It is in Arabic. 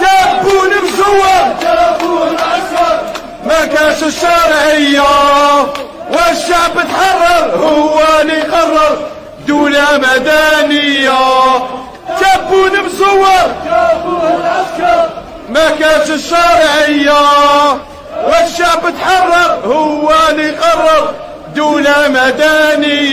جابون مزور جابون عسكر ما كاش الشرعية والشعب تحرر هو اللي قرر دولة مدنية جابون مزور جابون عسكر ما كاش الشرعية والشعب تحرر هو اللي قرر دولة مدنية